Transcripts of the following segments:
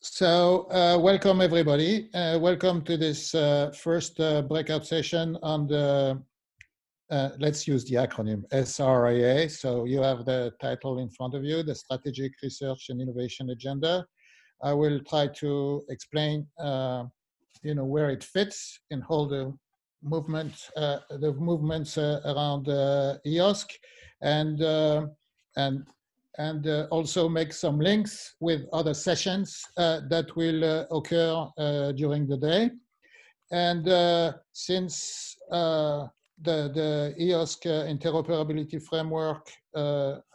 So, uh, welcome everybody. Uh, welcome to this uh, first uh, breakout session on the, uh, let's use the acronym SRIA. So, you have the title in front of you, the Strategic Research and Innovation Agenda. I will try to explain, uh, you know, where it fits in all the movement, the movements around EOSC and, and and uh, also make some links with other sessions uh, that will uh, occur uh, during the day. And uh, since uh, the, the EOSC interoperability framework,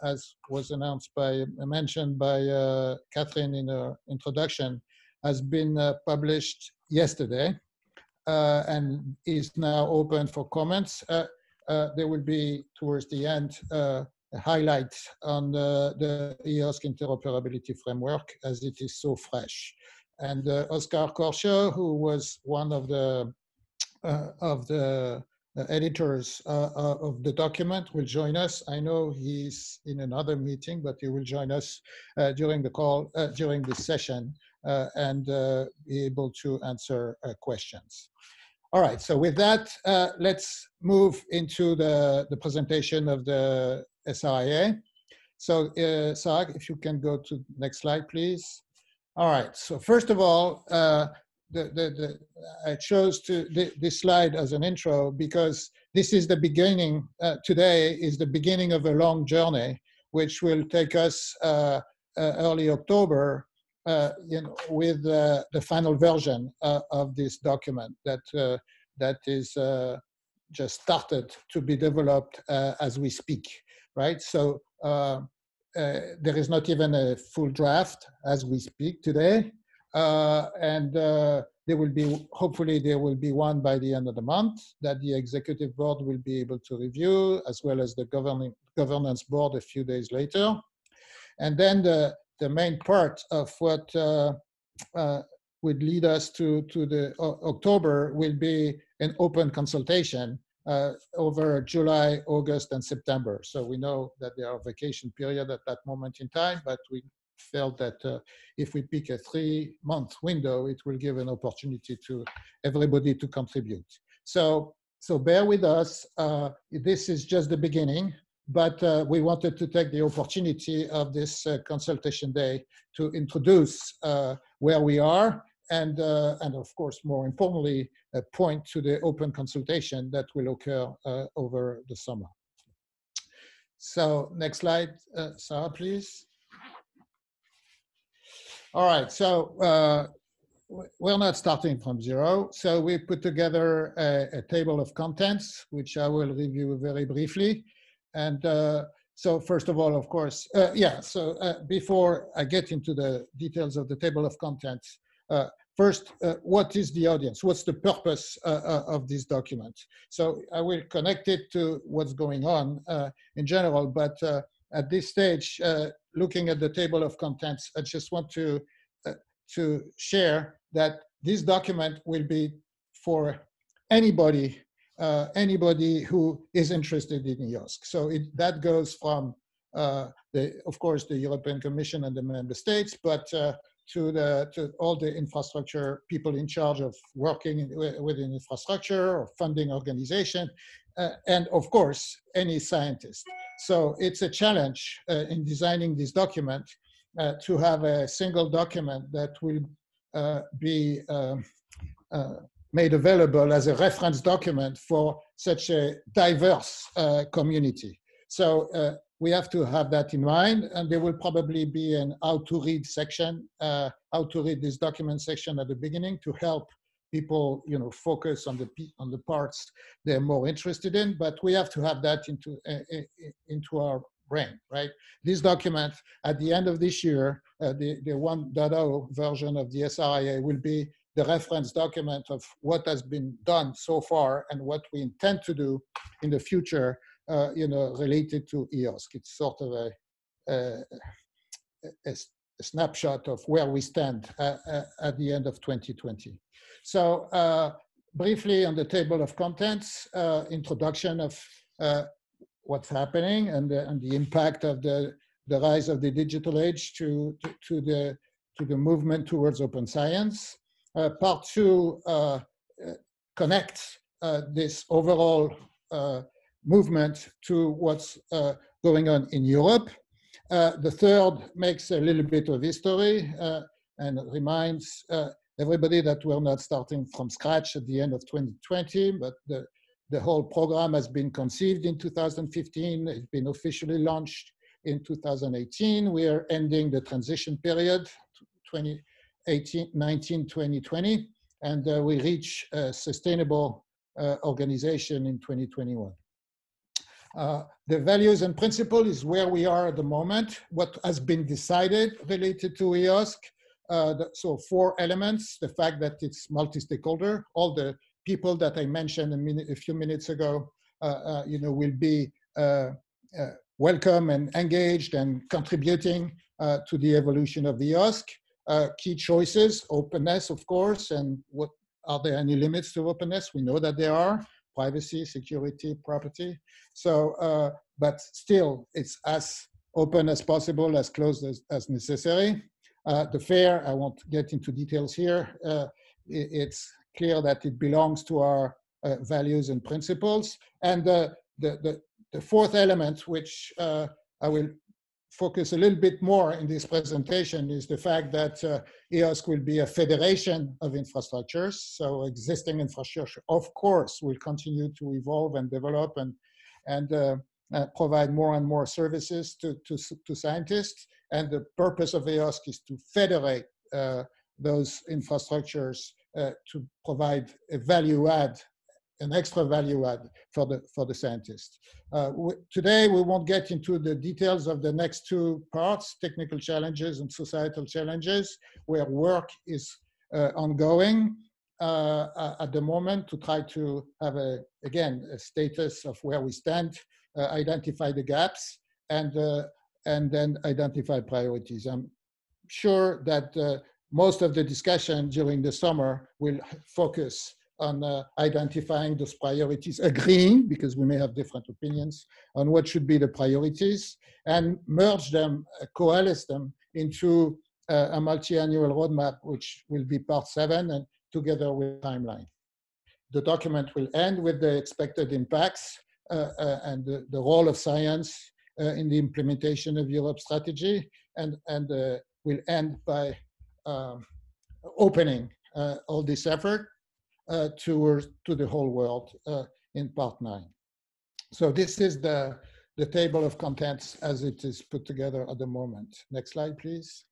as was announced by, mentioned by Catherine in her introduction, has been published yesterday and is now open for comments, there will be towards the end highlight on the, the EOSC interoperability framework as it is so fresh. And uh, Oscar Corcho, who was one of the uh, of the uh, editors uh, uh, of the document, will join us. I know he's in another meeting, but he will join us uh, during the call during this session and be able to answer questions. All right, so with that, uh, let's move into the, the presentation of the SRIA. So, uh, Sarah, if you can go to next slide, please. All right, so first of all, uh, the, the, the, I chose to this slide as an intro because this is the beginning, uh, today is the beginning of a long journey, which will take us uh, uh, early October uh, you know, with uh, the final version of this document that that is just started to be developed as we speak, right? So there is not even a full draft as we speak today, and there will be hopefully there will be one by the end of the month that the executive board will be able to review as well as the governing governance board a few days later and then the the main part of what uh, uh, would lead us to, to the uh, October will be an open consultation uh, over July, August, and September. So we know that there are vacation period at that moment in time, but we felt that uh, if we pick a three-month window, it will give an opportunity to everybody to contribute. So, so bear with us. Uh, this is just the beginning but uh, we wanted to take the opportunity of this uh, consultation day to introduce uh, where we are and, uh, and of course, more importantly, point to the open consultation that will occur uh, over the summer. So next slide, uh, Sarah, please. All right, so we're not starting from zero. So we put together a, a, table of contents, which I will review very briefly. And uh, so first of all, of course, uh, yeah, so uh, before I get into the details of the table of contents, uh, first, uh, what is the audience? What's the purpose uh, of this document? So I will connect it to what's going on in general, but at this stage, looking at the table of contents, I just want to, to share that this document will be for anybody uh, anybody who is interested in EOSC. So it, that goes from, uh, the, of course, the European Commission and the member states, but uh, to, the, to all the infrastructure people in charge of working in, within infrastructure or funding organization, uh, and of course, any scientist. So it's a challenge uh, in designing this document uh, to have a single document that will be um, made available as a reference document for such a diverse uh, community. So uh, we have to have that in mind, and there will probably be an how to read section, uh, how to read this document section at the beginning to help people, you know, focus on the on the parts they're more interested in. But we have to have that into uh, uh, into our brain, right? This document at the end of this year, uh, the the 1.0 version of the SRIA will be the reference document of what has been done so far and what we intend to do in the future, uh, you know, related to EOSC. It's sort of a, a, a, a snapshot of where we stand uh, at the end of 2020. So uh, briefly on the table of contents, uh, introduction of uh, what's happening and the, and the impact of the, the rise of the digital age to, to, to the to the movement towards open science. Uh, part two uh, connects this overall movement to what's going on in Europe. the third makes a little bit of history and reminds everybody that we're not starting from scratch at the end of 2020, but the, the whole program has been conceived in 2015. It's been officially launched in 2018. We are ending the transition period, 2018, 19, 2020, and uh, we reach a sustainable uh, organization in 2021. Uh, the values and principle is where we are at the moment, what has been decided related to EOSC, uh, the, so four elements, the fact that it's multi-stakeholder, all the people that I mentioned a, minute, a few minutes ago, uh, uh, you know, will be uh, welcome and engaged and contributing to the evolution of the EOSC. key choices, openness, of course, and what are there any limits to openness? We know that there are, privacy, security, property. So, but still, it's as open as possible, as closed as, as necessary. Uh, the fair, I won't get into details here. Uh, it, it's clear that it belongs to our uh, values and principles. And the, the, the, fourth element, which uh, I will focus a little bit more in this presentation, is the fact that uh, EOSC will be a federation of infrastructures. So existing infrastructure, of course, will continue to evolve and develop and, and uh, uh, provide more and more services to, to, to scientists. And the purpose of EOSC is to federate uh, those infrastructures uh, to provide a value add, an extra value add for the, for the scientists. Uh, today, we won't get into the details of the next two parts, technical challenges and societal challenges, where work is uh, ongoing. Uh, at the moment to try to have a again a status of where we stand uh, identify the gaps and uh, and then identify priorities. I'm sure that uh, most of the discussion during the summer will focus on uh, identifying those priorities, agreeing, because we may have different opinions, on what should be the priorities, and merge them, uh, coalesce them into uh, a multi-annual roadmap, which will be part seven, and together with timeline. The document will end with the expected impacts uh, and the, the role of science uh, in the implementation of Europe strategy, and, and uh, will end by um, opening uh, all this effort uh, to, to the whole world uh, in part nine. So this is the, the table of contents as it is put together at the moment. Next slide, please.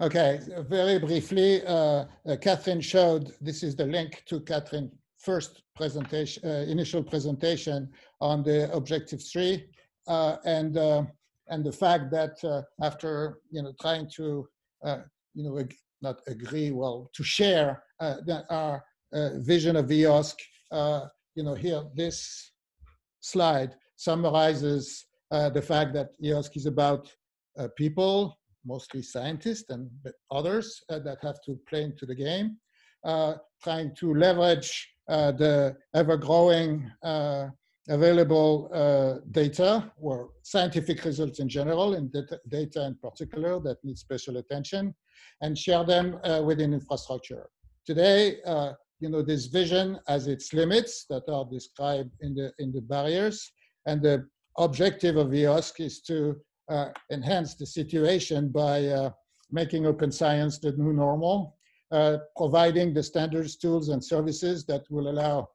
Okay, very briefly, uh, uh, Catherine showed, this is the link to Catherine's first presentation, uh, initial presentation on the objective three, uh, and and the fact that after you know trying to you know ag not agree, well, to share the, our vision of EOSC, you know here this slide summarizes the fact that EOSC is about people, mostly scientists and others uh, that have to play into the game, uh, trying to leverage uh, the ever-growing uh, available uh, data or scientific results in general and data, data, in particular that need special attention and share them uh, within infrastructure. Today, you know, this vision has its limits that are described in the, in the barriers and the objective of EOSC is to uh, enhance the situation by uh, making open science the new normal, uh, providing the standards, tools, and services that will allow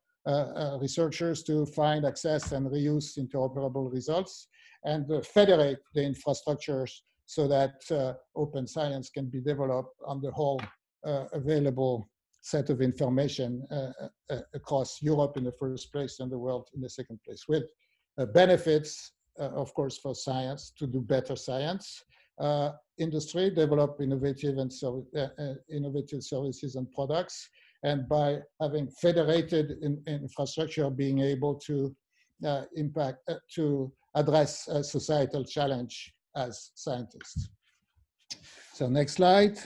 researchers to find, access, and reuse interoperable results, and federate the infrastructures so that open science can be developed on the whole available set of information uh, uh, across Europe in the first place and the world in the second place, with uh, benefits uh, of course, for science to do better science. Uh, industry develop innovative and uh, innovative services and products, and by having federated in, in infrastructure, being able to impact to address societal challenge as scientists. So next slide.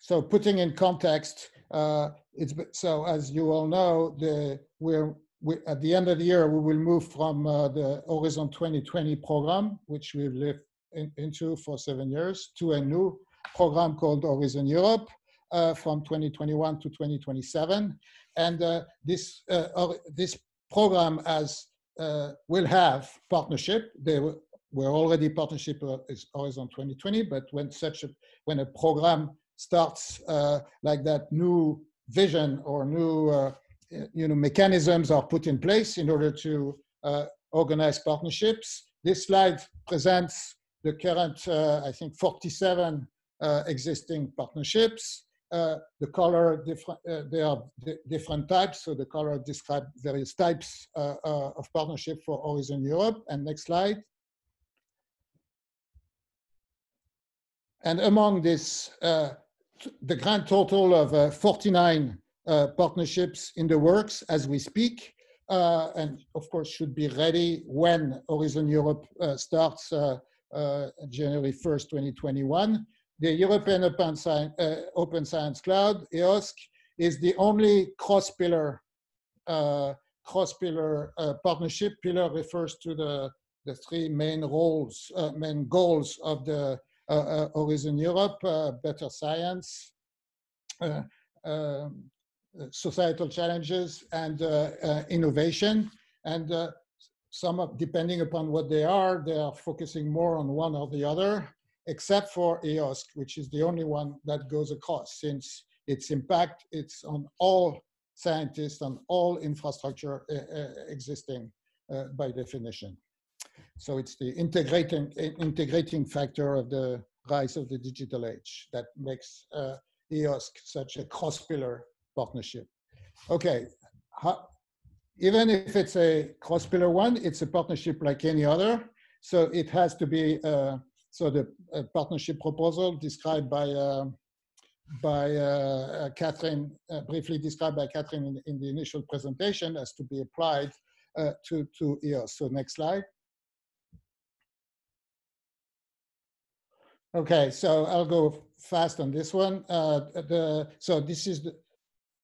So putting in context, uh, it's so as you all know, the we're we, at the end of the year, we will move from uh, the Horizon 2020 program, which we've lived in, into for seven years, to a new program called Horizon Europe uh, from 2021 to 2027. And uh, this, uh, this program has, uh, will have partnership. They were already partnership is Horizon 2020, but when such a, when a program starts uh, like that, new vision or new uh, you know mechanisms are put in place in order to uh, organize partnerships. This slide presents the current, uh, I think, 47 uh, existing partnerships. Uh, the color, different, they are different types, so the color describe various types of partnership for Horizon Europe. And next slide. And among this, uh, the grand total of uh, 49 uh, partnerships in the works as we speak, uh, and of course should be ready when Horizon Europe uh, starts uh, January 1st, 2021. The European Open, Science, Open Science Cloud, EOSC, is the only cross-pillar cross-pillar partnership. Pillar refers to the, the three main roles, main goals of the uh, uh, Horizon Europe, uh, better science, um, societal challenges, and innovation. And some of, depending upon what they are, they are focusing more on one or the other, except for EOSC, which is the only one that goes across since its impact, it's on all scientists and all infrastructure uh, uh, existing uh, by definition. So it's the integrating, integrating factor of the rise of the digital age that makes EOSC such a cross-pillar partnership. Okay, How, even if it's a cross-pillar one, it's a partnership like any other. So it has to be, uh, so the uh, partnership proposal described by uh, by uh, uh, Catherine, briefly described by Catherine in, in, the initial presentation has to be applied to, to EOSC. So next slide. Okay, so I'll go fast on this one. The, so this is, the,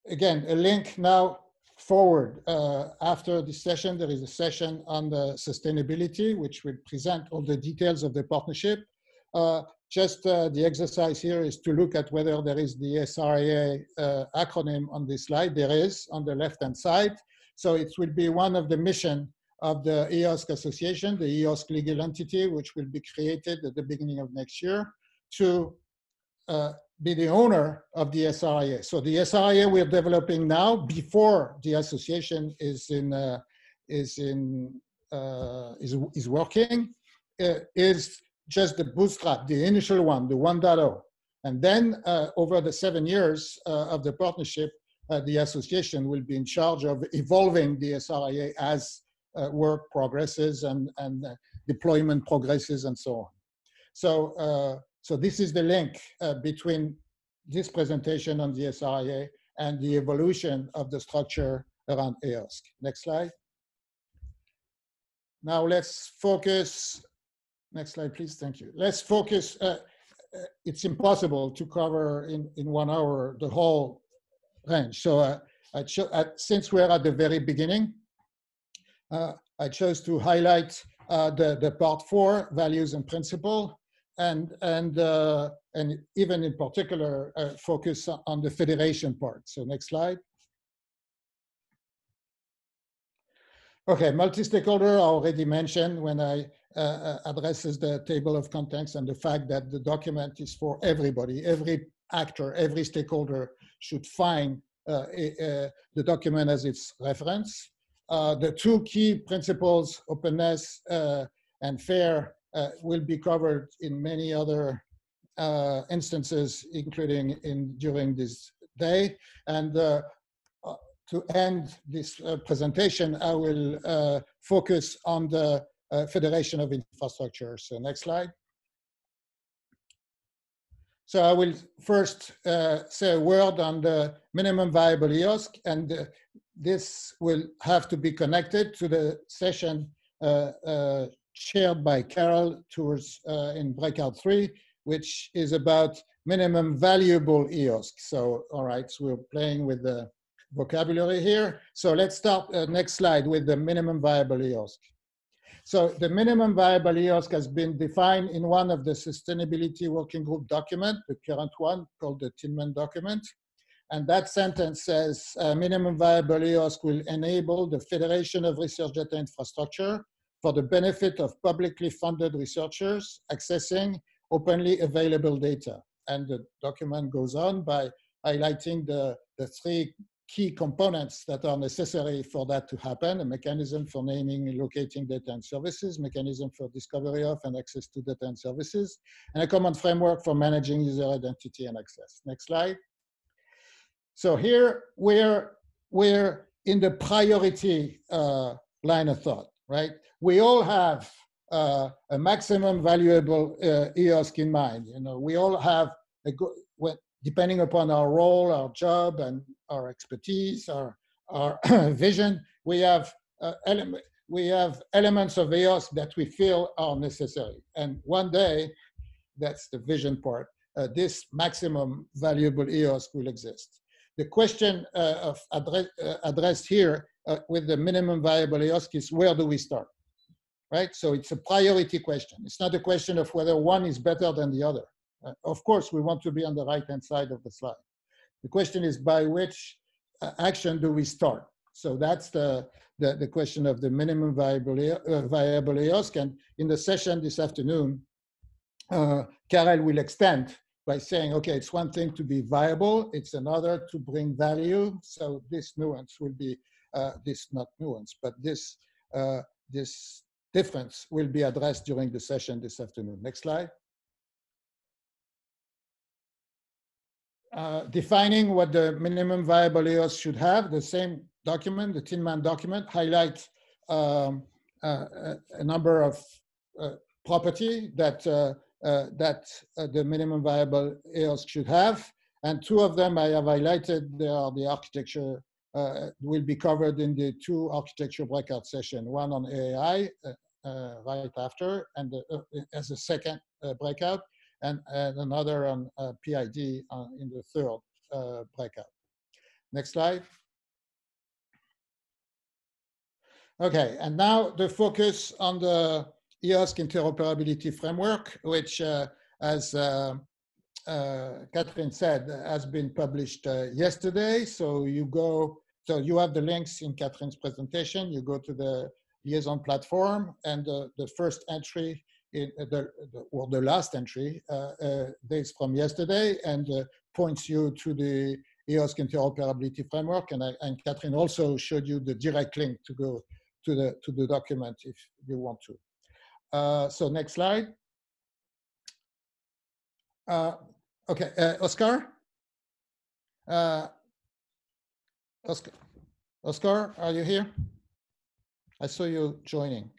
again, a link now forward. Uh, after this session, there is a session on the sustainability, which will present all the details of the partnership. Uh, just uh, the exercise here is to look at whether there is the SRIA uh, acronym on this slide. There is on the left-hand side. So it will be one of the mission of the EOSC Association, the EOSC legal entity, which will be created at the beginning of next year, to uh, be the owner of the SRIA. So the SRIA we're developing now, before the association is in uh, is in uh, is is working, uh, is just the bootstrap, the initial one, the 1.0, and then uh, over the seven years uh, of the partnership, the association will be in charge of evolving the SRIA as work progresses and, and deployment progresses and so on. So, so this is the link between this presentation on the SRIA and the evolution of the structure around EOSC. Next slide. Now let's focus, next slide please, thank you. Let's focus, uh, it's impossible to cover in, in one hour the whole range. So uh, I since we're at the very beginning, uh, I chose to highlight uh, the, the part four, values and principle, and, and, uh, and even in particular, focus on the federation part. So next slide. Okay, multi-stakeholder I already mentioned when I uh, addresses the table of contents and the fact that the document is for everybody. Every actor, every stakeholder should find uh, uh, the document as its reference. Uh, the two key principles, openness uh, and fair, uh, will be covered in many other uh, instances, including in during this day. And uh, to end this presentation, I will focus on the Federation of Infrastructure. So next slide. So I will first uh, say a word on the minimum viable EOSC, and this will have to be connected to the session uh, uh, chaired by Karel towards uh, in breakout three, which is about minimum valuable EOSC. So, all right, so we're playing with the, vocabulary here. So let's start uh, next slide with the minimum viable EOSC. So the minimum viable EOSC has been defined in one of the sustainability working group document, the current one called the Tinman document. And that sentence says uh, minimum viable EOSC will enable the Federation of Research Data Infrastructure for the benefit of publicly funded researchers accessing openly available data. And the document goes on by highlighting the, the three key components that are necessary for that to happen, a mechanism for naming and locating data and services, mechanism for discovery of and access to data and services, and a common framework for managing user identity and access. Next slide. So here we're, we're in the priority uh, line of thought, right? We all have uh, a maximum valuable uh, EOSC in mind. You know, we all have a good, depending upon our role, our job, and our expertise, our, our vision, we have, uh, ele- we have elements of EOSC that we feel are necessary. And one day, that's the vision part, uh, this maximum valuable EOSC will exist. The question uh, of address, uh, addressed here uh, with the minimum viable EOSC is where do we start? Right? So it's a priority question. It's not a question of whether one is better than the other. Uh, of course, we want to be on the right-hand side of the slide. The question is by which uh, action do we start? So that's the, the, the question of the minimum viable, uh, viable EOSC. And in the session this afternoon, uh, Karel will extend by saying, okay, it's one thing to be viable, it's another to bring value. So this nuance will be, this not nuance, but this, uh, this difference will be addressed during the session this afternoon. Next slide. Uh, defining what the minimum viable EOSC should have, the same document, the Tinman document, highlights um, uh, a number of uh, property that uh, uh, that the minimum viable EOSC should have. And two of them I have highlighted, they are the architecture, will be covered in the two architecture breakout session, one on AAI right after, and as a second breakout, and, and another on uh, PID uh, in the third uh, breakout. Next slide. Okay, and now the focus on the EOSC interoperability framework, which, uh, as uh, uh, Catherine said, has been published yesterday. So you go, so you have the links in Catherine's presentation. You go to the liaison platform, and the first entry in uh, the, or the last entry uh, uh, dates from yesterday and points you to the EOSC interoperability framework. And, I, and Catherine also showed you the direct link to go to the, to the document if you want to. So next slide. Okay, Oscar? Oscar? Oscar, are you here? I saw you joining.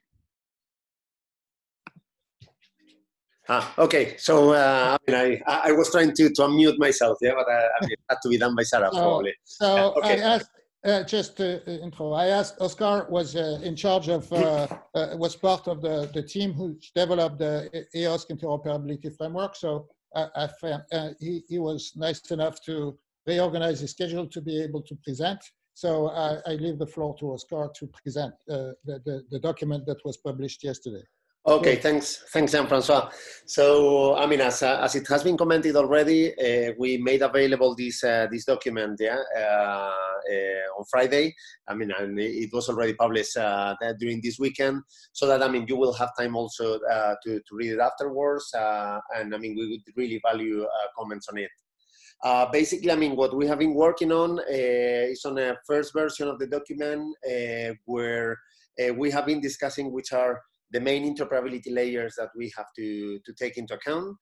Ah, okay. So uh, I mean, I, I was trying to, to unmute myself, yeah, but uh, I mean, it had to be done by Sarah so, probably. So okay. I asked, uh, just to uh, intro, I asked Oscar was uh, in charge of, uh, was part of the, the team who developed the EOSC interoperability framework. So I, I he, he was nice enough to reorganize the schedule to be able to present. So I, I leave the floor to Oscar to present the, the, the document that was published yesterday. Okay, thanks, thanks, Jean-Francois. So, I mean, as, uh, as it has been commented already, uh, we made available this uh, this document, yeah, uh, uh, on Friday. I mean, and it was already published uh, during this weekend, so that I mean, you will have time also to to read it afterwards. and I mean, we would really value comments on it. Basically, I mean, what we have been working on is on a first version of the document where we have been discussing which are the main interoperability layers that we have to, to take into account.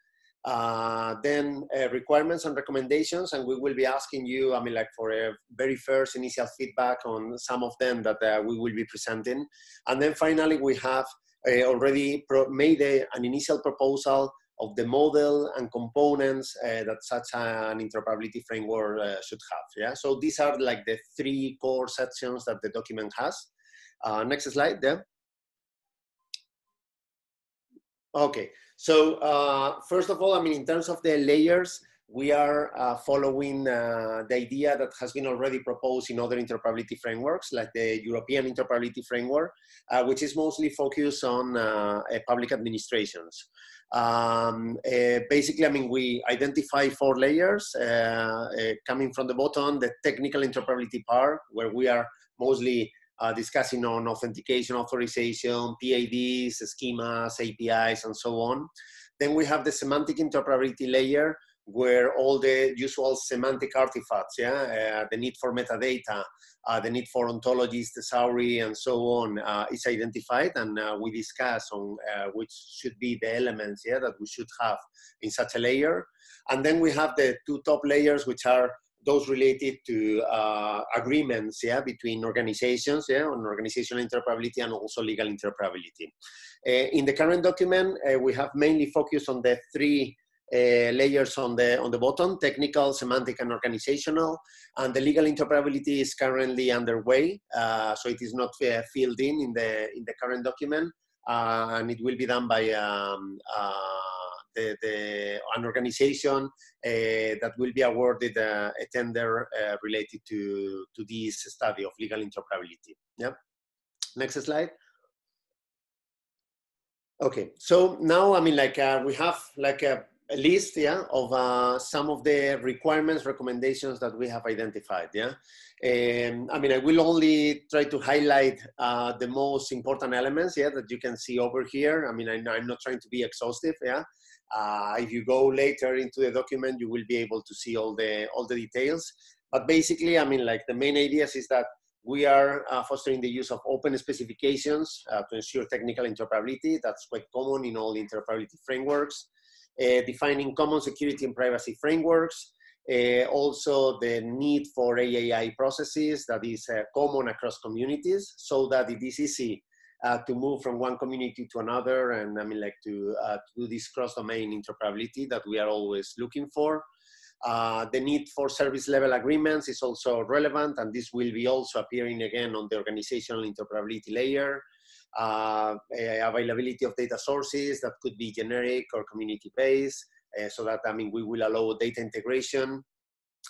Uh, then uh, requirements and recommendations, and we will be asking you, I mean, like for a very first initial feedback on some of them that uh, we will be presenting. And then finally, we have uh, already made a, an initial proposal of the model and components uh, that such an interoperability framework uh, should have. Yeah. So these are like the three core sections that the document has. next slide there. Okay, so uh, first of all, I mean, in terms of the layers, we are uh, following uh, the idea that has been already proposed in other interoperability frameworks, like the European Interoperability Framework, uh, which is mostly focused on uh, public administrations. Um, uh, basically, I mean, we identify four layers uh, coming from the bottom, the technical interoperability part, where we are mostly discussing on authentication, authorization, PIDs, schemas, APIs, and so on. Then we have the semantic interoperability layer, where all the usual semantic artifacts, yeah, uh, the need for metadata, uh, the need for ontologies, thesauri, and so on uh, is identified, and uh, we discuss on uh, which should be the elements, yeah, that we should have in such a layer. And then we have the two top layers, which are those related to uh, agreements, yeah, between organizations, yeah, on organizational interoperability and also legal interoperability. in the current document, we have mainly focused on the three uh, layers on the on the bottom, technical, semantic, and organizational. And the legal interoperability is currently underway, uh, so it is not uh, filled in in the in the current document, uh, and it will be done by um, uh, the, the, an organization uh, that will be awarded a tender related to to this study of legal interoperability. Yeah. Next slide. Okay, so now I mean, like we have like a list yeah of uh, some of the requirements recommendations that we have identified yeah and i mean i will only try to highlight uh, the most important elements yeah that you can see over here i mean I, am not trying to be exhaustive yeah uh, if you go later into the document you will be able to see all the all the details but basically i mean like the main ideas is that we are uh, fostering the use of open specifications uh, to ensure technical interoperability. That's quite common in all interoperability frameworks. Uh, defining common security and privacy frameworks, uh, also the need for AAI processes that is uh, common across communities so that it is easy uh, to move from one community to another and I mean like to, uh, to do this cross-domain interoperability that we are always looking for. Uh, the need for service level agreements is also relevant and this will be also appearing again on the organizational interoperability layer uh, availability of data sources that could be generic or community based, uh, so that I mean we will allow data integration.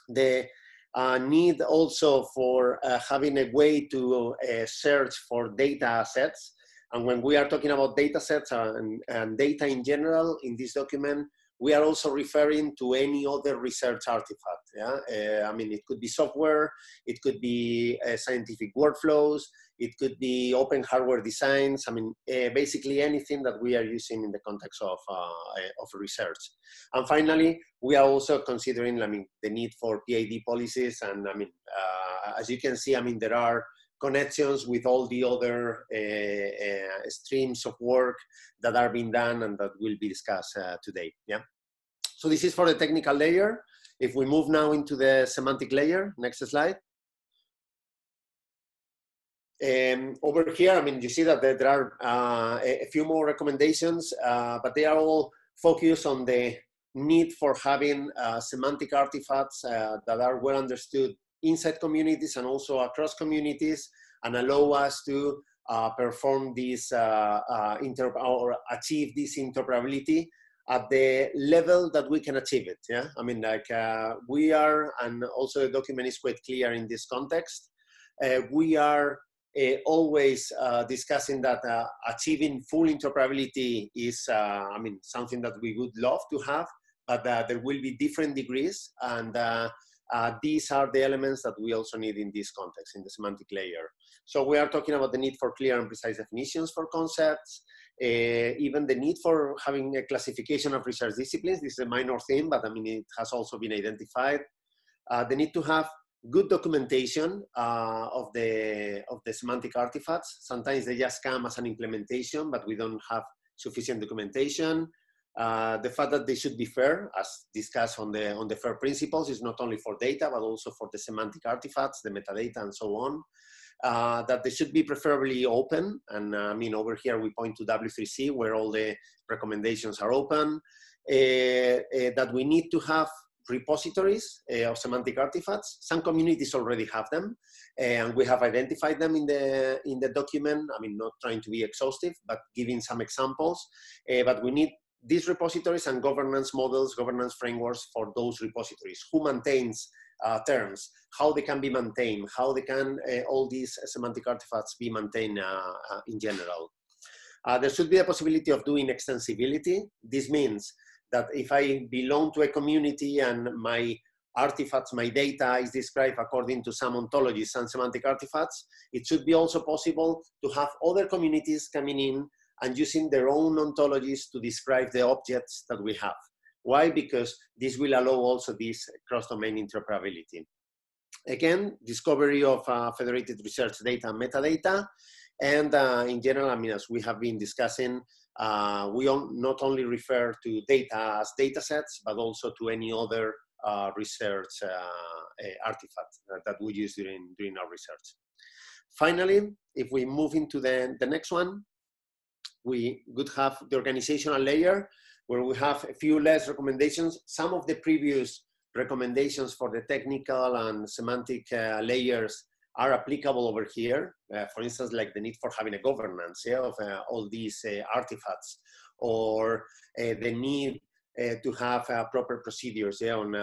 The uh, need also for uh, having a way to uh, search for data assets. And when we are talking about data sets and, and data in general in this document, we are also referring to any other research artifact. Yeah, uh, I mean, it could be software, it could be uh, scientific workflows, it could be open hardware designs. I mean, uh, basically anything that we are using in the context of, uh, of research. And finally, we are also considering, I mean, the need for PID policies. And I mean, uh, as you can see, I mean, there are connections with all the other uh, streams of work that are being done and that will be discussed today. Yeah. So this is for the technical layer. If we move now into the semantic layer, next slide. Um, over here, I mean, you see that there are uh, a few more recommendations, uh, but they are all focused on the need for having uh, semantic artifacts uh, that are well understood inside communities and also across communities and allow us to uh, perform this uh, inter or achieve this interoperability at the level that we can achieve it. Yeah, I mean, like we are, and also the document is quite clear in this context. we are uh, always uh, discussing that uh, achieving full interoperability is, uh, I mean, something that we would love to have, but uh, there will be different degrees, and uh, these are the elements that we also need in this context, in the semantic layer. So we are talking about the need for clear and precise definitions for concepts, even the need for having a classification of research disciplines. This is a minor thing, but I mean, it has also been identified. the need to have good documentation uh, of the of the semantic artifacts. Sometimes they just come as an implementation, but we don't have sufficient documentation. Uh, the fact that they should be fair, as discussed on the on the FAIR principles, is not only for data but also for the semantic artifacts, the metadata, and so on. Uh, that they should be preferably open, and uh, I mean over here we point to W3C where all the recommendations are open. Uh, uh, that we need to have repositories of semantic artifacts. Some communities already have them, and we have identified them in the in the document. I mean, not trying to be exhaustive, but giving some examples. But we need these repositories and governance models, governance frameworks for those repositories. Who maintains uh, terms, how they can be maintained, how they can, uh, all these semantic artifacts be maintained uh, uh, in general. Uh, there should be a possibility of doing extensibility. This means that if I belong to a community and my artifacts, my data is described according to some ontologies and semantic artifacts, it should be also possible to have other communities coming in and using their own ontologies to describe the objects that we have. Why? Because this will allow also this cross-domain interoperability. Again, discovery of uh, federated research data and metadata. And uh, in general, I mean, as we have been discussing, uh, we not only refer to data as data sets, but also to any other uh, research uh, artifact that we use during, during our research. Finally, if we move into the, the next one, we would have the organizational layer where we have a few less recommendations. Some of the previous recommendations for the technical and semantic uh, layers are applicable over here. Uh, for instance, like the need for having a governance yeah, of uh, all these uh, artifacts or uh, the need uh, to have proper procedures yeah, on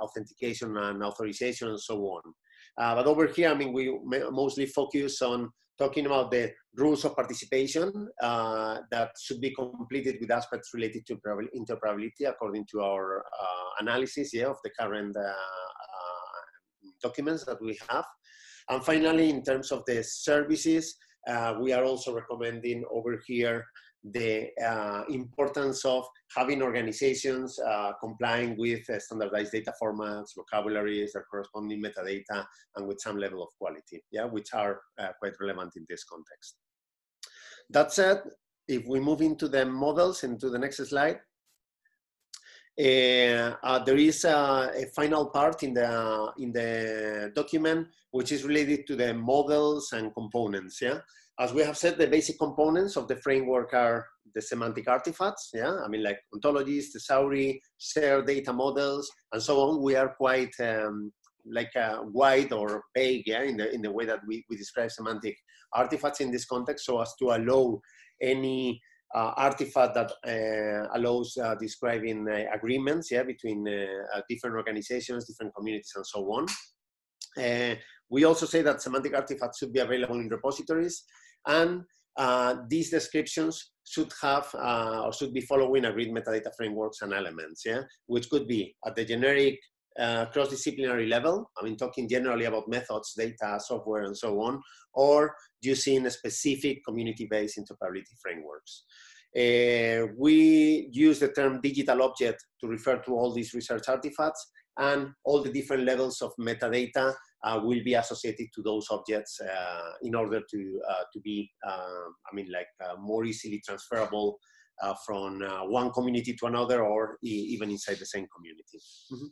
authentication and authorization and so on. but over here, I mean, we mostly focus on talking about the rules of participation uh, that should be completed with aspects related to interoperability according to our uh, analysis yeah, of the current uh, uh, documents that we have. And finally, in terms of the services, uh, we are also recommending over here the uh, importance of having organizations uh, complying with uh, standardized data formats, vocabularies, their corresponding metadata, and with some level of quality, yeah, which are uh, quite relevant in this context. That said, if we move into the models, into the next slide, uh, uh, there is a, a, final part in the in the document which is related to the models and components. Yeah, as we have said, the basic components of the framework are the semantic artifacts. Yeah, I mean like ontologies, thesauri, shared data models, and so on. We are quite um, like uh, wide or vague yeah, in the in the way that we, we describe semantic artifacts in this context, so as to allow any uh, artifact that uh, allows uh, describing uh, agreements yeah, between uh, different organizations, different communities, and so on. We also say that semantic artifacts should be available in repositories and uh, these descriptions should have uh, or should be following agreed metadata frameworks and elements, yeah, which could be at the generic uh, cross-disciplinary level, I mean, talking generally about methods, data, software, and so on, or using specific community-based interoperability frameworks. Uh, we use the term digital object to refer to all these research artifacts and all the different levels of metadata uh, will be associated to those objects uh, in order to uh, to be, um, I mean, like more easily transferable from one community to another, or e even inside the same community. Mm -hmm.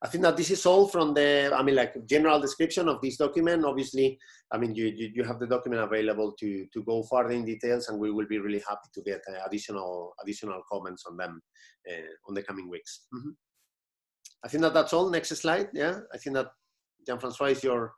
I think that this is all from the, I mean, like general description of this document. Obviously, I mean, you, you, you have the document available to, to go further in details and we will be really happy to get uh, additional, additional comments on them uh, on the coming weeks. Mm -hmm. I think that that's all. Next slide. Yeah, I think that Jean-Francois, is your...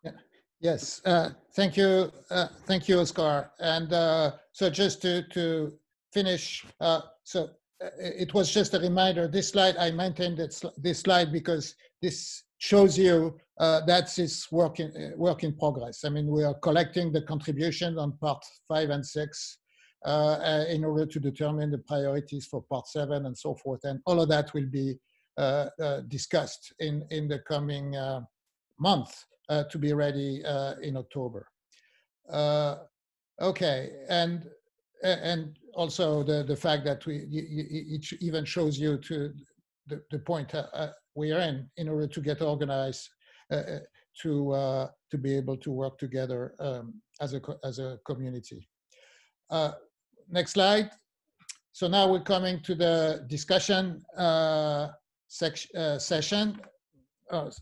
Yes, uh, thank you, uh, thank you, Oscar. And uh, so just to, to finish, uh, so uh, it was just a reminder, this slide, I maintained this, slide because this shows you uh, that's its work in, work in progress. I mean, we are collecting the contribution on part five and six in order to determine the priorities for part seven and so forth. And all of that will be discussed in, in the coming month uh, to be ready uh, in October. Uh, okay, and and also the the fact that we it even shows you to the, the point we are in in order to get organized to uh, to be able to work together um, as a as a community. Uh, next slide. So now we're coming to the discussion uh, session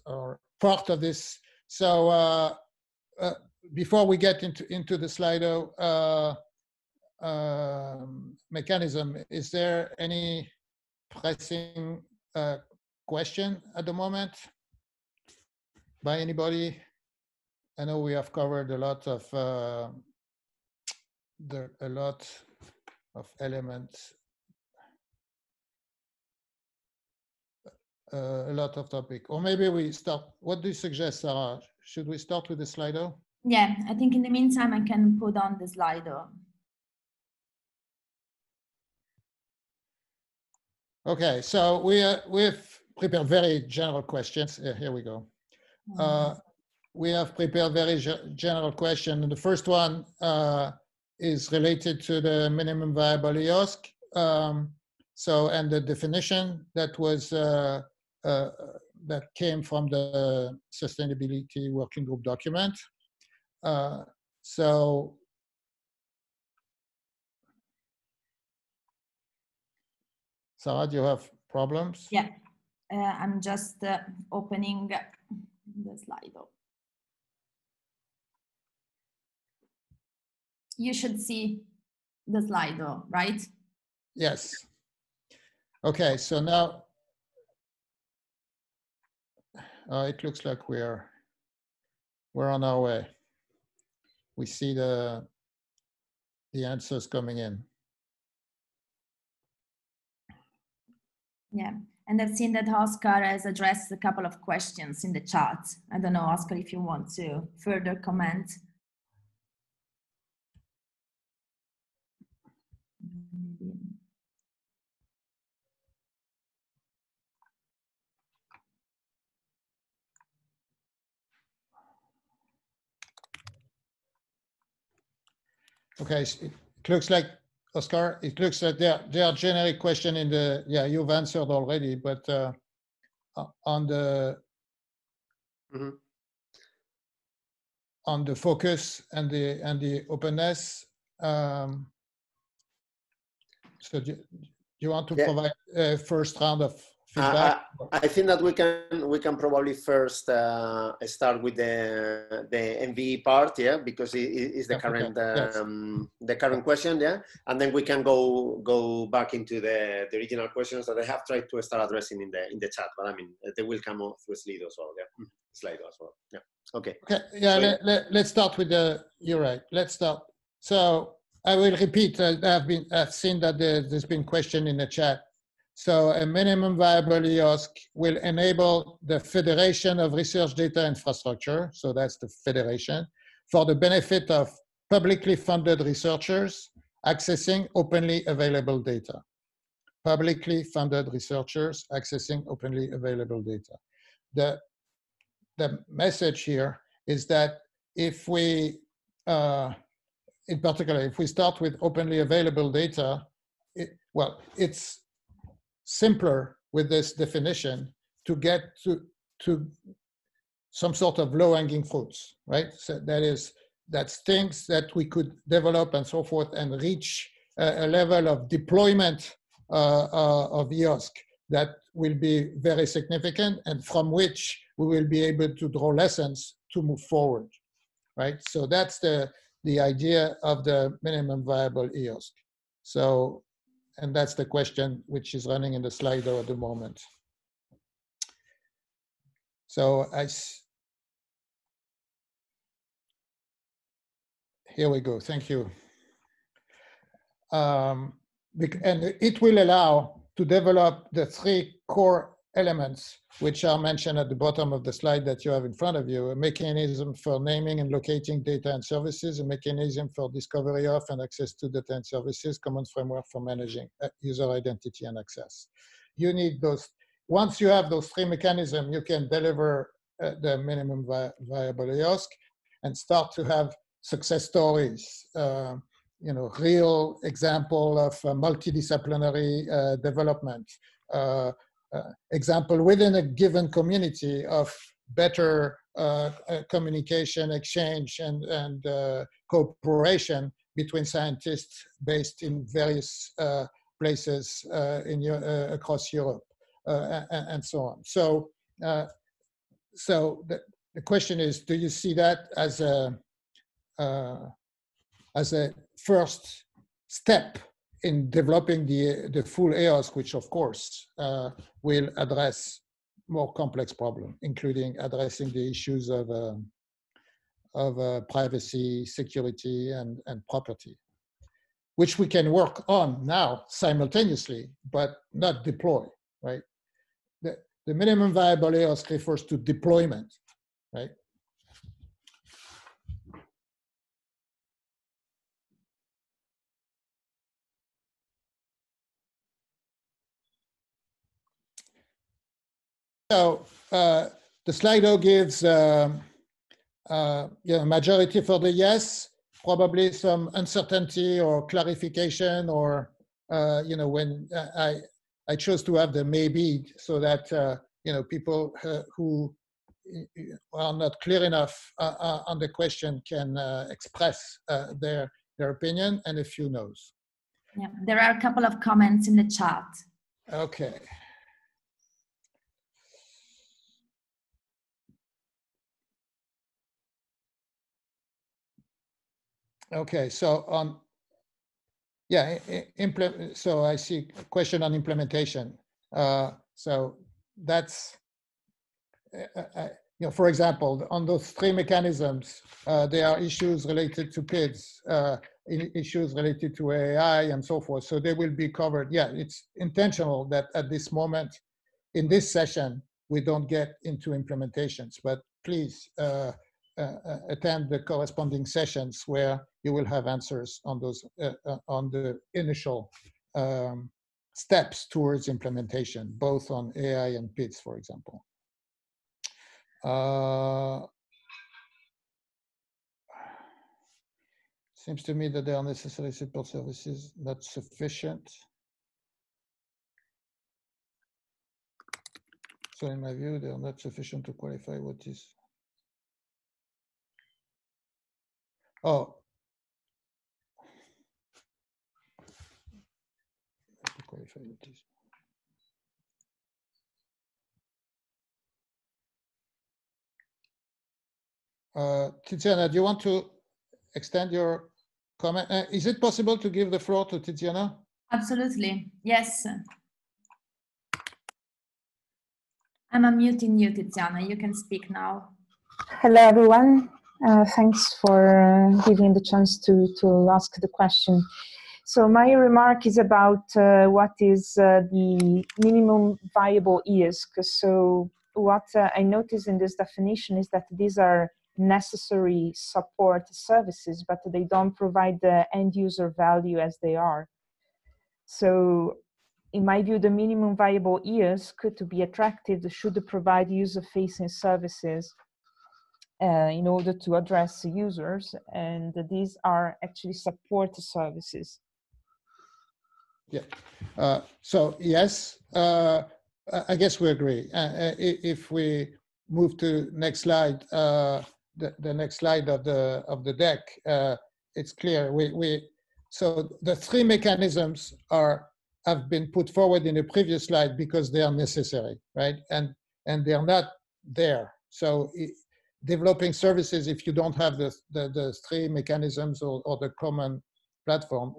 or part of this. So uh, uh, before we get into, into the Slido uh, um, mechanism, is there any pressing uh, question at the moment by anybody? I know we have covered a lot of uh, the, a lot of elements a lot of topic. Or maybe we start, what do you suggest, Sarah? Should we start with the Slido? Yeah, I think in the meantime, I can put on the Slido. Okay, so we, uh, we've prepared very general questions. Uh, here we go. Uh, we have prepared very general question. And the first one uh, is related to the minimum viable EOSC. Um, so, and the definition that was uh, that came from the sustainability working group document. Uh, so, Sarah, do you have problems? Yeah, uh, I'm just uh, opening the Slido. You should see the Slido, right? Yes. Okay, so now uh, it looks like we're we're on our way. We see the the answers coming in. Yeah, and I've seen that Oscar has addressed a couple of questions in the chat. I don't know, Oscar, if you want to further comment. Okay, it looks like, Oscar, it looks like there, there are generic question in the, yeah, you've answered already, but uh, on the Mhm. on the focus and the and the openness. Um, so do, do you want to Yeah. provide a first round of Uh. I, I think that we can we can probably first uh, start with the the MVE part, yeah, because it is the current yes. um, the current question, yeah, and then we can go go back into the, the original questions that I have tried to start addressing in the in the chat, but I mean they will come up through Slido as well, yeah, Mm, Slido as well, yeah, okay. Okay, yeah, So- let, let, let's start with the, you're right, let's start. So I will repeat, uh, I've been, I've seen that there, there's been question in the chat. So a minimum viable EOSC will enable the Federation of Research Data Infrastructure, so that's the federation, for the benefit of publicly funded researchers accessing openly available data. Publicly funded researchers accessing openly available data. The, the message here is that if we, uh, in particular, if we start with openly available data, it, well, it's simpler with this definition to get to, to some sort of low-hanging fruits, right? So that is, that's things that we could develop and so forth and reach a, a level of deployment uh, uh, of EOSC that will be very significant and from which we will be able to draw lessons to move forward, right? So that's the, the idea of the minimum viable EOSC. So, and that's the question which is running in the Slido at the moment. So I, here we go, thank you. Um, and it will allow to develop the three core elements which are mentioned at the bottom of the slide that you have in front of you, a mechanism for naming and locating data and services, a mechanism for discovery of and access to data and services, common framework for managing uh, user identity and access. You need those, once you have those three mechanisms, you can deliver uh, the minimum vi viable EOSC and start to have success stories, uh, you know, real example of uh, multidisciplinary uh, development, uh, example within a given community of better uh, uh, communication, exchange, and, and uh, cooperation between scientists based in various uh, places uh, in, uh, across Europe, uh, and, and so on. So, uh, so the, the question is, do you see that as a uh, as a first step in developing the, the full EOSC, which of course uh, will address more complex problems, including addressing the issues of, um, of uh, privacy, security, and, and property, which we can work on now simultaneously, but not deploy, right? The, the minimum viable EOSC refers to deployment, right? So uh, the Slido gives um, uh, you know, majority for the yes, probably some uncertainty or clarification or, uh, you know, when uh, I, I chose to have the maybe so that, uh, you know, people uh, who are not clear enough on the question can express their, their opinion and a few no's. Yeah, there are a couple of comments in the chat. Okay. Okay, so on, yeah, implement. So I see a question on implementation. Uh, so that's, uh, uh, you know, for example, on those three mechanisms, uh, there are issues related to PIDs, uh, issues related to AAI and so forth. So they will be covered. Yeah, it's intentional that at this moment, in this session, we don't get into implementations, but please uh, uh, attend the corresponding sessions where you will have answers on those uh, uh, on the initial um, steps towards implementation, both on AAI and PIDs, for example. Uh, seems to me that there are necessary support services not sufficient. So in my view, they are not sufficient to qualify what is. Oh, Uh, Tiziana, do you want to extend your comment? Uh, is it possible to give the floor to Tiziana? Absolutely, yes. I'm unmuting you, Tiziana. You can speak now. Hello, everyone. Uh, thanks for uh, giving the chance to, to ask the question. So my remark is about uh, what is uh, the minimum viable EOSC. So what uh, I notice in this definition is that these are necessary support services, but they don't provide the end user value as they are. So in my view, the minimum viable EOSC to be attractive should provide user-facing services uh, in order to address users, and these are actually support services. Yeah. Uh, so yes, uh, I guess we agree. Uh, uh if we move to next slide, the, the next slide of the of the deck, it's clear. We we so the three mechanisms are have been put forward in the previous slide because they are necessary, right? And and they are not there. So developing services, if you don't have the the, the three mechanisms or, or the common platform,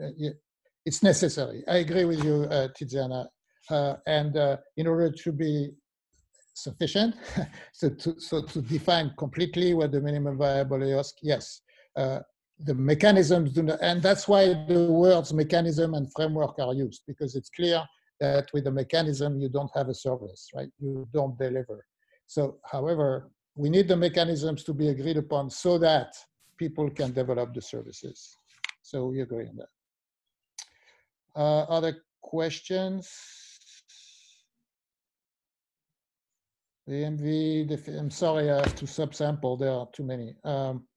it's necessary. I agree with you, uh, Tiziana. Uh, and uh, in order to be sufficient, so, to, so to define completely what the minimum viable EOSC, yes, uh, the mechanisms do not, and that's why the words mechanism and framework are used, because it's clear that with the mechanism, you don't have a service, right? You don't deliver. So, however, we need the mechanisms to be agreed upon so that people can develop the services. So we agree on that. Uh, other questions? The MV, I'm sorry, I have to subsample, there are too many. Um,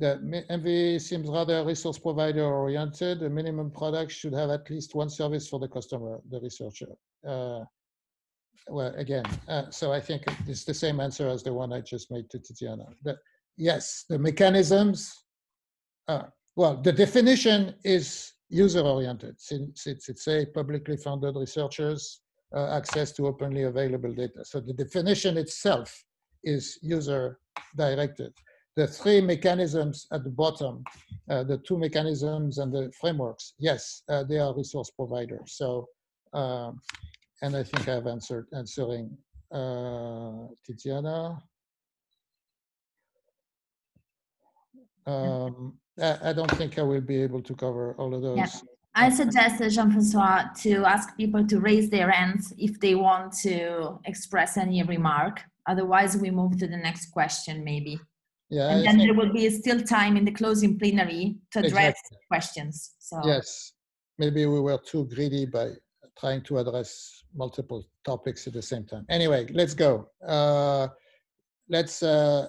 the MV seems rather resource provider oriented. The minimum product should have at least one service for the customer, the researcher. Uh, well, again, uh, so I think it's the same answer as the one I just made to Tiziana. The, yes, the mechanisms, uh, well, the definition is user-oriented since it's, it's a publicly funded researchers uh, access to openly available data. So the definition itself is user-directed. The three mechanisms at the bottom, uh, the two mechanisms and the frameworks, yes, uh, they are resource providers. So, um, and I think I've answered answering uh, Tiziana. Um, I, don't think I will be able to cover all of those. Yeah. I suggest, uh, Jean-François, to ask people to raise their hands if they want to express any remark. Otherwise, we move to the next question, maybe. Yeah. And I then there will be still time in the closing plenary to address Exactly. questions. So Yes, maybe we were too greedy by trying to address multiple topics at the same time. Anyway, let's go. Uh, let's uh,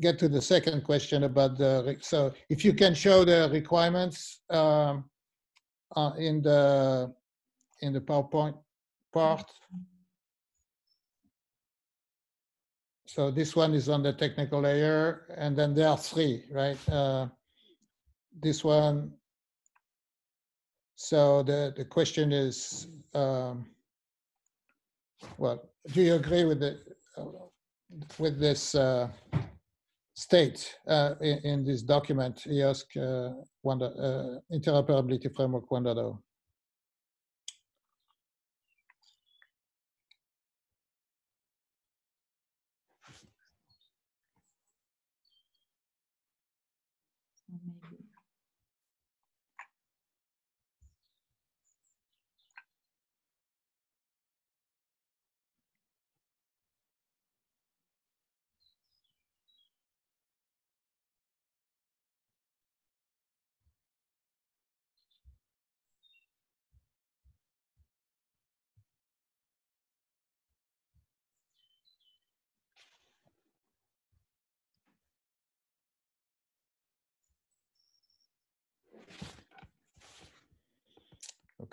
get to the second question about the. So, if you can show the requirements um, uh, in the in the PowerPoint part. So this one is on the technical layer, and then there are three, right? Uh, this one so the, the question is, um, well, do you agree with the, uh, with this uh, state uh, in, in this document, EOSC uh, 1, uh, Interoperability Framework oh? 1.0?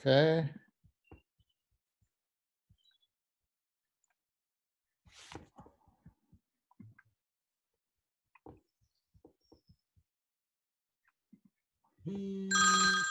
Okay. Hmm.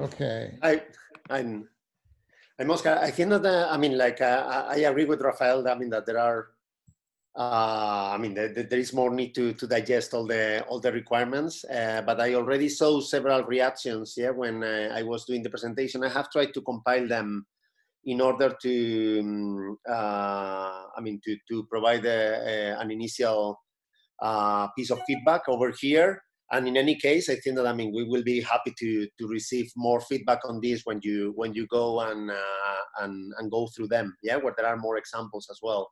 Okay. I, I'm, I'm Oscar. I think that, uh, I mean, like, uh, I agree with Rafael. I mean, that there are, uh, I mean, there, there is more need to, to digest all the, all the requirements. Uh, but I already saw several reactions, yeah, when uh, I was doing the presentation. I have tried to compile them in order to, um, uh, I mean, to, to provide a, a, an initial piece of feedback over here. And in any case, I think that I mean we will be happy to to receive more feedback on this when you when you go and uh, and and go through them. Yeah, where there are more examples as well.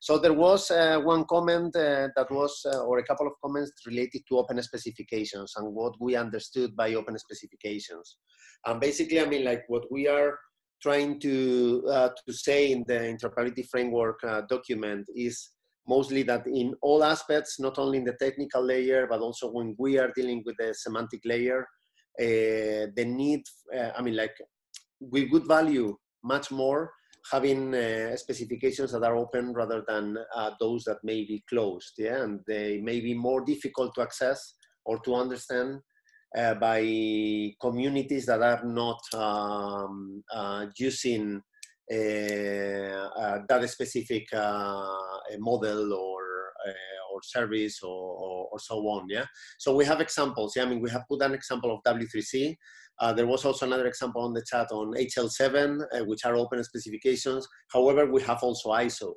So there was uh, one comment uh, that was, uh, or a couple of comments related to open specifications and what we understood by open specifications. And basically, I mean, like what we are trying to uh, to say in the interoperability framework uh, document is mostly that in all aspects, not only in the technical layer, but also when we are dealing with the semantic layer, uh, the need, uh, I mean, like we would value much more having uh, specifications that are open rather than uh, those that may be closed, yeah, and they may be more difficult to access or to understand by communities that are not um, uh, using that specific uh, model or or service or, or, or, so on. Yeah. So we have examples. Yeah. I mean, we have put an example of W3C. Uh, there was also another example on the chat on HL7, uh, which are open specifications. However, we have also ISO,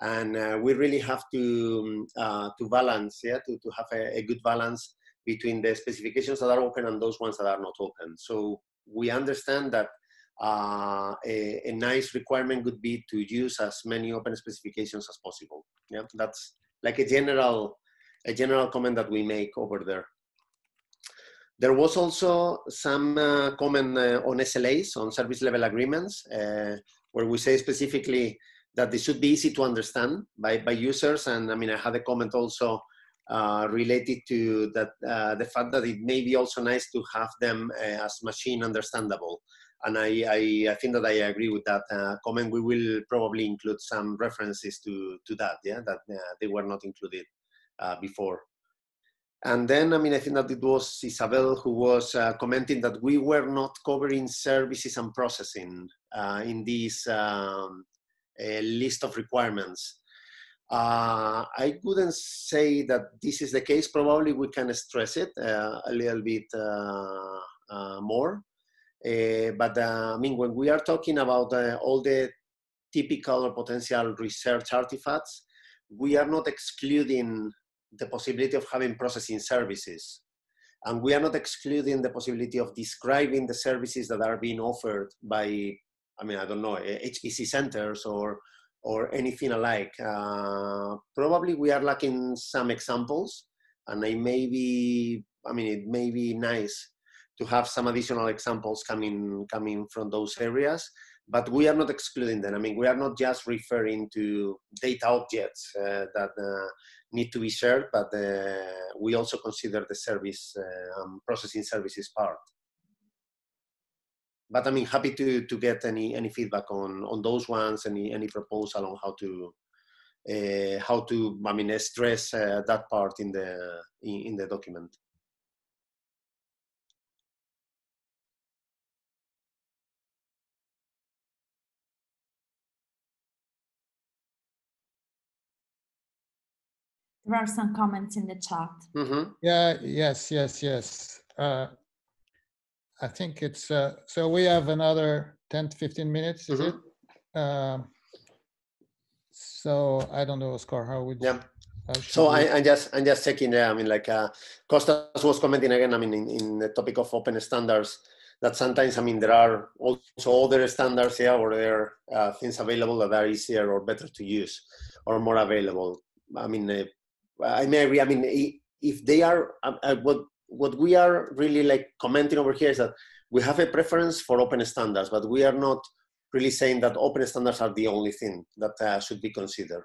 and uh, we really have to to balance, yeah, to, to have a, a, good balance between the specifications that are open and those ones that are not open. So we understand that uh, a, a, nice requirement would be to use as many open specifications as possible. Yeah, that's like a general, a general comment that we make over there. There was also some uh, comment uh, on SLAs, on service level agreements, uh, where we say specifically that they should be easy to understand by, by users. And I mean, I had a comment also uh, related to that uh, the fact that it may be also nice to have them as machine understandable and I, I, I, think that I agree with that uh, comment. We will probably include some references to, to that, yeah, that uh, they were not included uh, before. And then, I mean, I think that it was Isabel who was uh, commenting that we were not covering services and processing uh, in this um, a list of requirements. Uh, I wouldn't say that this is the case. Probably we can stress it uh, a little bit uh, uh more. Uh, but uh, I mean, when we are talking about all the typical or potential research artifacts, we are not excluding the possibility of having processing services. And we are not excluding the possibility of describing the services that are being offered by, I mean, I don't know, HPC centers or, or anything alike. Uh, probably we are lacking some examples and I may be, I mean, it may be nice to have some additional examples coming, coming from those areas but we are not excluding them. I mean, we are not just referring to data objects uh, that uh, need to be shared, but uh, we also consider the service uh, um, processing services part. But I mean, happy to to get any any feedback on on those ones, any any proposal on how to uh, how to I mean stress uh, that part in the in, in the document. There are some comments in the chat. Mm-hmm. Yeah, yes, yes, yes. Uh, I think it's, uh, so we have another 10 to 15 minutes, is it? Um, So I don't know, Oscar, how would? Yeah. how should So we- I, I just I'm just checking there. I mean, like uh, Costas was commenting again. I mean, in, in the topic of open standards, that sometimes I mean there are also other standards here or there are uh, things available that are easier or better to use or more available. I mean, uh, I may agree. I mean, if they are uh, uh, what what we are really like commenting over here is that we have a preference for open standards, but we are not really saying that open standards are the only thing that uh, should be considered.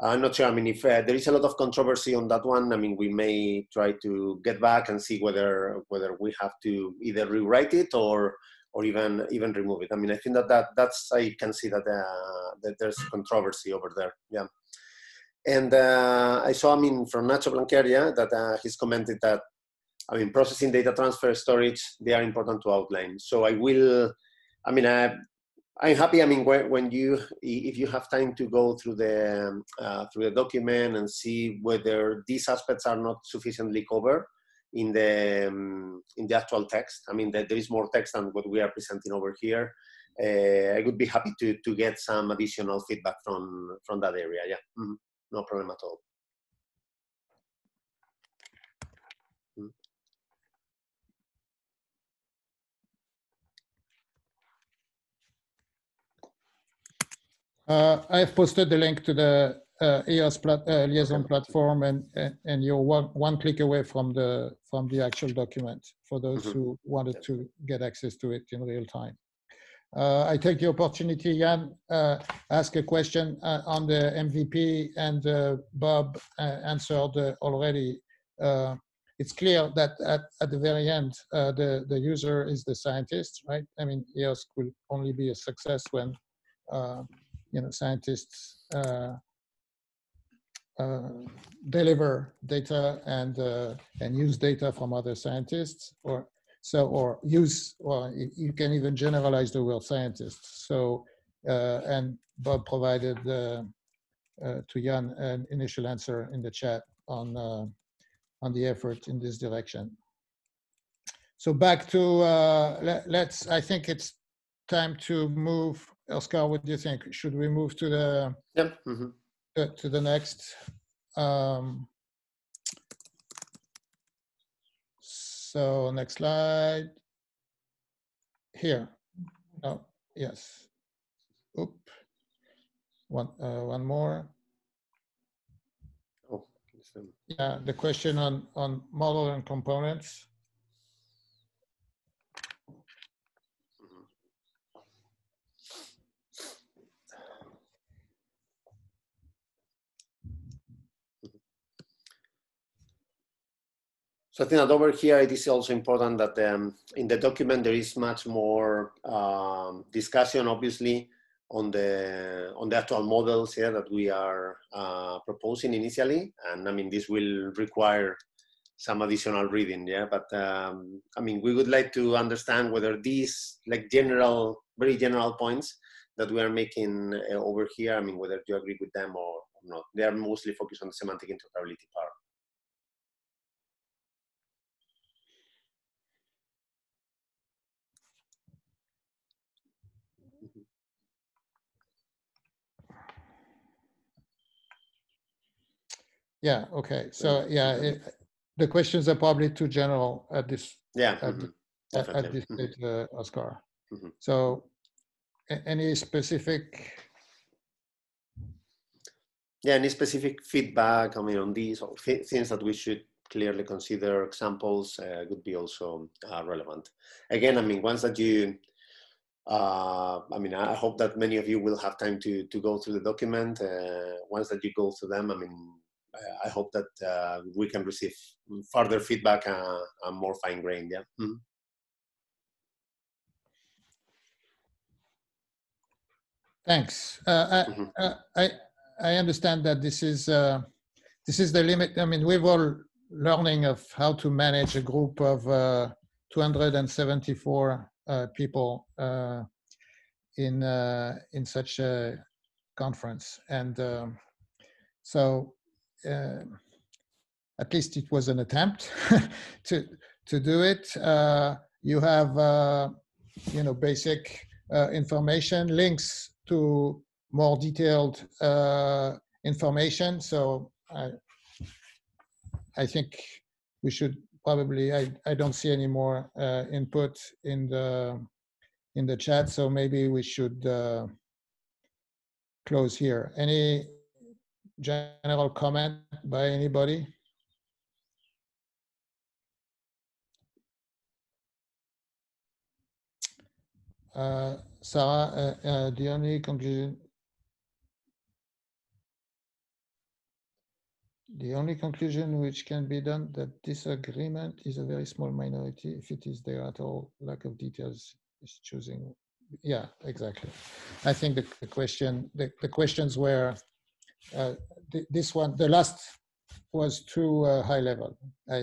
I'm not sure. I mean, if uh, there is a lot of controversy on that one, I mean, we may try to get back and see whether whether we have to either rewrite it or or even even remove it. I mean, I think that, that that's I can see that uh, that there's controversy over there. Yeah. And uh, I saw, I mean, from Nacho Blanqueria that uh, he's commented that, I mean, processing data transfer storage, they are important to outline. So I will, I mean, I, I'm happy. I mean, when, you, if you have time to go through the uh, through the document and see whether these aspects are not sufficiently covered in the um, in the actual text. I mean, that there is more text than what we are presenting over here. Uh, I would be happy to to get some additional feedback from from that area. Yeah. Mm -hmm no problem at all. Hmm. Uh, I've posted the link to the uh, EOSC plat uh, liaison platform, and, and and you're one one click away from the from the actual document for those mm -hmm. who wanted to get access to it in real time. Uh, I take the opportunity, Jan, uh, ask a question uh, on the MVP and uh, Bob uh, answered uh, already. it's clear that at, at the very end, the, the user is the scientist, right? I mean, EOSC could only be a success when, you know, scientists deliver data and, and use data from other scientists or so, or use, well, you can even generalize the word scientists. So, uh, and Bob provided uh, uh, to Jan an initial answer in the chat on, uh, on the effort in this direction. So back to, uh, let, let's, I think it's time to move. Oscar, what do you think? Should we move to the, yep. Mm -hmm. to, to, the next? Um, So next slide. Here. Oh, yes. Oop. One, uh, one more. Oh, yeah, the question on, on model and components. So I think that over here it is also important that um, in the document there is much more um, discussion, obviously, on the on the actual models here that we are uh, proposing initially, and I mean this will require some additional reading, yeah. But um, I mean we would like to understand whether these like general, very general points that we are making uh, over here. I mean, whether you agree with them or, or not. They are mostly focused on the semantic interoperability part. Yeah, okay. So yeah, it, the questions are probably too general at this Yeah. At mhm, at, at Definitely. this stage, uh, Oscar. Mhm. So a- any specific Yeah, any specific feedback, I mean, on these or thi- things that we should clearly consider examples uh, would be also uh, relevant. Again, I mean, once that you, uh, I mean, I hope that many of you will have time to, to go through the document. Uh, once that you go through them, I mean, I- hope that uh, we can receive further feedback uh, and more fine grained. Yeah. Mhm. Thanks. Uh. I, uh, I, I understand that this is, uh, this is the limit. I mean, we've all learning of how to manage a group of uh, 274 uh, people uh, in, uh, in such a conference. And um, so uh, at least it was an attempt to, to do it. Uh, you have, uh, you know, basic uh, information, links to more detailed uh, information. So I, I think we should probably. I, I don't see any more uh, input in the in the chat, so maybe we should uh, close here. Any general comment by anybody? Uh, Sarah, uh, uh, the only conclusion, the only conclusion which can be done that this agreement is a very small minority, if it is there at all, lack of details is choosing. Yeah, exactly. I think the, the question, the, the questions were, th- this one, the last was too uh, high level. I,